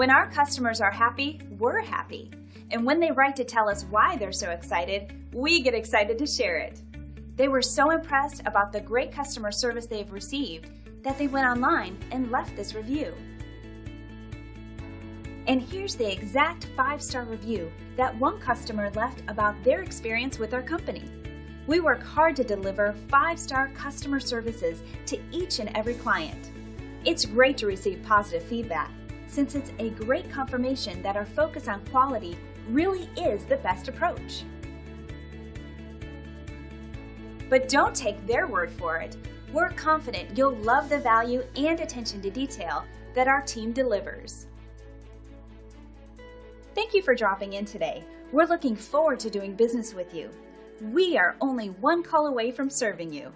When our customers are happy, we're happy. And when they write to tell us why they're so excited, we get excited to share it. They were so impressed about the great customer service they've received that they went online and left this review. And here's the exact five star review that one customer left about their experience with our company. We work hard to deliver five star customer services to each and every client. It's great to receive positive feedback since it's a great confirmation that our focus on quality really is the best approach. But don't take their word for it. We're confident you'll love the value and attention to detail that our team delivers. Thank you for dropping in today. We're looking forward to doing business with you. We are only one call away from serving you.